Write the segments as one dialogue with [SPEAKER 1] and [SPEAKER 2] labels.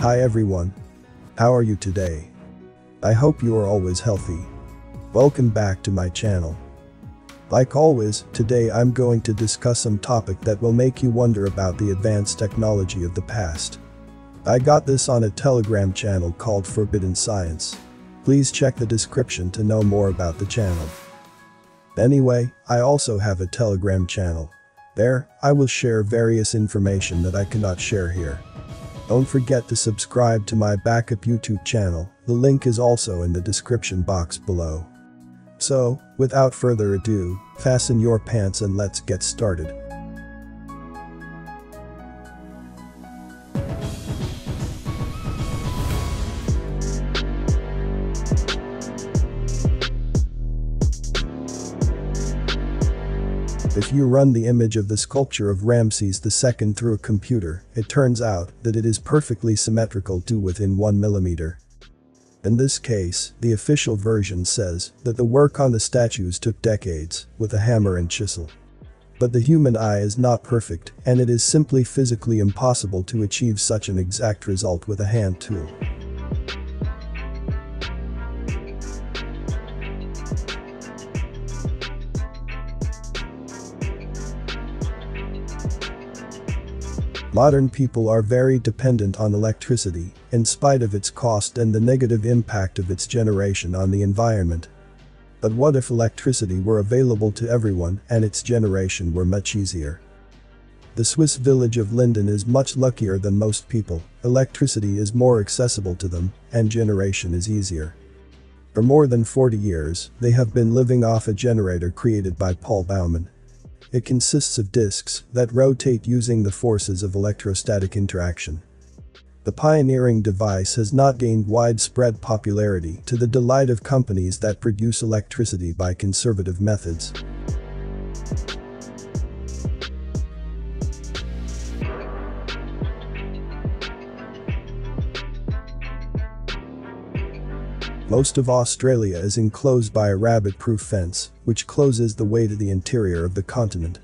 [SPEAKER 1] Hi everyone. How are you today? I hope you are always healthy. Welcome back to my channel. Like always, today I'm going to discuss some topic that will make you wonder about the advanced technology of the past. I got this on a telegram channel called Forbidden Science. Please check the description to know more about the channel. Anyway, I also have a telegram channel. There, I will share various information that I cannot share here. Don't forget to subscribe to my backup YouTube channel, the link is also in the description box below. So, without further ado, fasten your pants and let's get started. If you run the image of the sculpture of Ramses II through a computer, it turns out that it is perfectly symmetrical to within 1 millimeter. In this case, the official version says that the work on the statues took decades, with a hammer and chisel. But the human eye is not perfect, and it is simply physically impossible to achieve such an exact result with a hand tool. Modern people are very dependent on electricity, in spite of its cost and the negative impact of its generation on the environment. But what if electricity were available to everyone and its generation were much easier? The Swiss village of Linden is much luckier than most people, electricity is more accessible to them, and generation is easier. For more than 40 years, they have been living off a generator created by Paul Baumann. It consists of disks that rotate using the forces of electrostatic interaction. The pioneering device has not gained widespread popularity to the delight of companies that produce electricity by conservative methods. Most of Australia is enclosed by a rabbit-proof fence, which closes the way to the interior of the continent.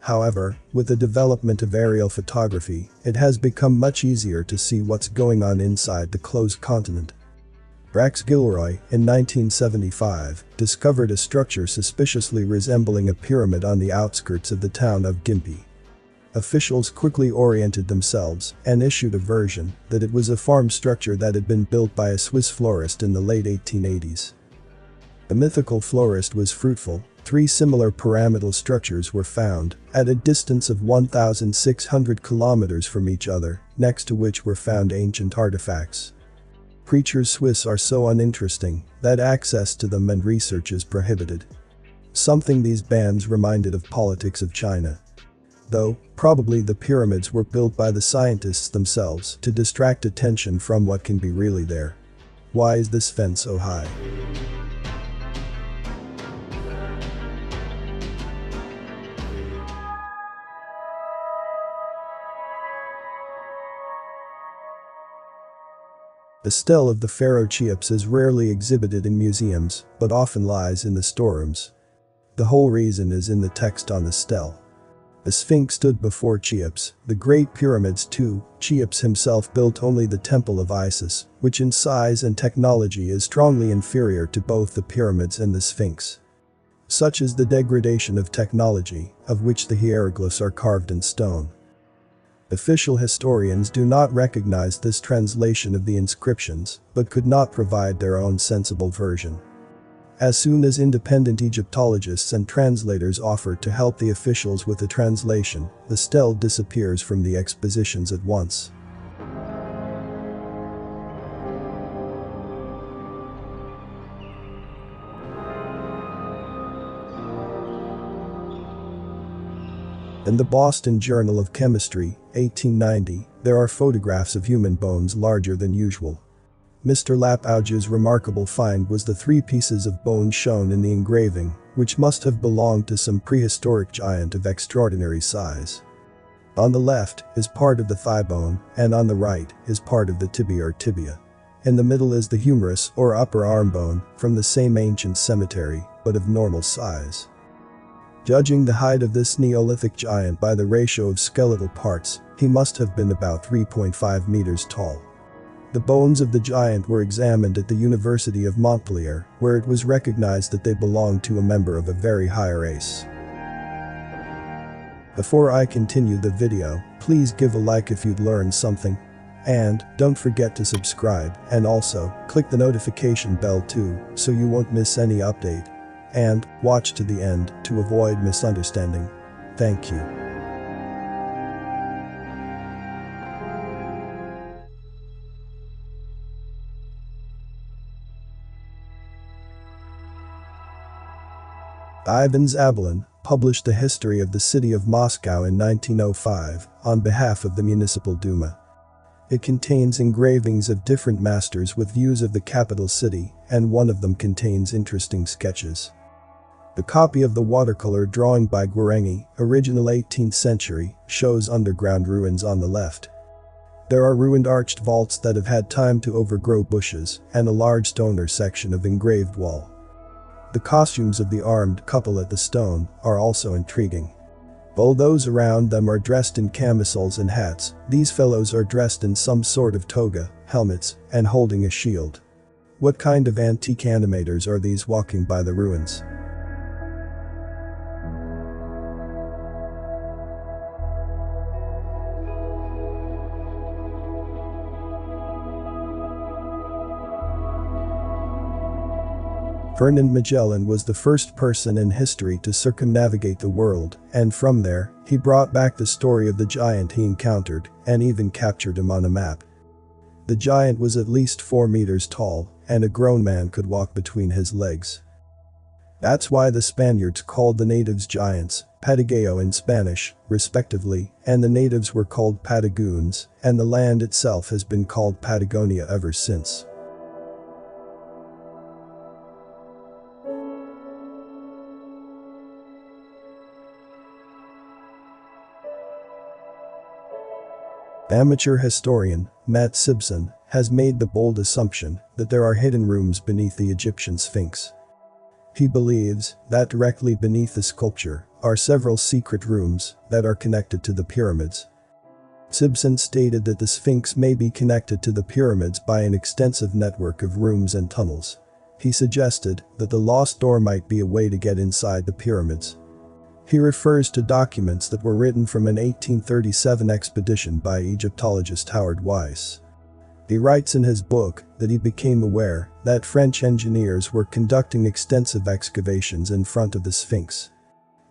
[SPEAKER 1] However, with the development of aerial photography, it has become much easier to see what's going on inside the closed continent. Brax Gilroy, in 1975, discovered a structure suspiciously resembling a pyramid on the outskirts of the town of Gympie. Officials quickly oriented themselves and issued a version that it was a farm structure that had been built by a Swiss florist in the late 1880s. The mythical florist was fruitful, three similar pyramidal structures were found at a distance of 1,600 kilometers from each other, next to which were found ancient artifacts. Creatures Swiss are so uninteresting that access to them and research is prohibited. Something these bands reminded of politics of China. Though, probably the pyramids were built by the scientists themselves to distract attention from what can be really there. Why is this fence so high? The stele of the pharaoh Cheops is rarely exhibited in museums, but often lies in the storerooms. The whole reason is in the text on the stele. The Sphinx stood before Cheops, the Great Pyramids too, Cheops himself built only the Temple of Isis, which in size and technology is strongly inferior to both the pyramids and the Sphinx. Such is the degradation of technology, of which the hieroglyphs are carved in stone. Official historians do not recognize this translation of the inscriptions, but could not provide their own sensible version. As soon as independent Egyptologists and translators offer to help the officials with the translation, the stele disappears from the expositions at once. In the Boston Journal of Chemistry, 1890, there are photographs of human bones larger than usual. Mr. Lapouge's remarkable find was the three pieces of bone shown in the engraving, which must have belonged to some prehistoric giant of extraordinary size. On the left is part of the thigh bone, and on the right is part of the tibia or tibia. In the middle is the humerus or upper arm bone from the same ancient cemetery, but of normal size. Judging the height of this Neolithic giant by the ratio of skeletal parts, he must have been about 3.5 meters tall. The bones of the giant were examined at the University of Montpellier, where it was recognized that they belonged to a member of a very high race. Before I continue the video, please give a like if you'd learned something. And, don't forget to subscribe, and also, click the notification bell too, so you won't miss any update. And, watch to the end, to avoid misunderstanding. Thank you. Ivan Zabelin published the history of the city of Moscow in 1905 on behalf of the Municipal Duma. It contains engravings of different masters with views of the capital city, and one of them contains interesting sketches. The copy of the watercolor drawing by Quarenghi, original 18th century, shows underground ruins on the left. There are ruined arched vaults that have had time to overgrow bushes, and a large stoner section of engraved wall. The costumes of the armed couple at the stone are also intriguing. While those around them are dressed in camisoles and hats, these fellows are dressed in some sort of toga, helmets, and holding a shield. What kind of antique animators are these walking by the ruins? Ferdinand Magellan was the first person in history to circumnavigate the world, and from there, he brought back the story of the giant he encountered and even captured him on a map. The giant was at least 4 meters tall, and a grown man could walk between his legs. That's why the Spaniards called the natives giants, Patagones in Spanish, respectively, and the natives were called Patagoons, and the land itself has been called Patagonia ever since. Amateur historian Matt Sibson, has made the bold assumption that there are hidden rooms beneath the Egyptian Sphinx. He believes that directly beneath the sculpture are several secret rooms that are connected to the pyramids. Sibson stated that the Sphinx may be connected to the pyramids by an extensive network of rooms and tunnels. He suggested that the lost door might be a way to get inside the pyramids. He refers to documents that were written from an 1837 expedition by Egyptologist Howard Vyse. He writes in his book that he became aware that French engineers were conducting extensive excavations in front of the Sphinx.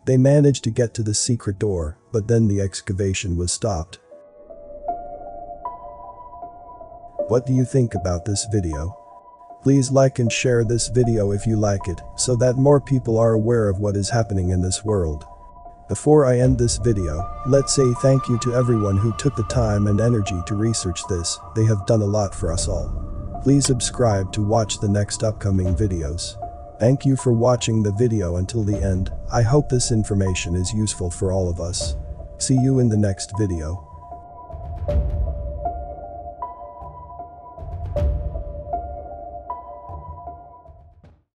[SPEAKER 1] They managed to get to the secret door, but then the excavation was stopped. What do you think about this video? Please like and share this video if you like it, so that more people are aware of what is happening in this world. Before I end this video, let's say thank you to everyone who took the time and energy to research this, they have done a lot for us all. Please subscribe to watch the next upcoming videos. Thank you for watching the video until the end, I hope this information is useful for all of us. See you in the next video.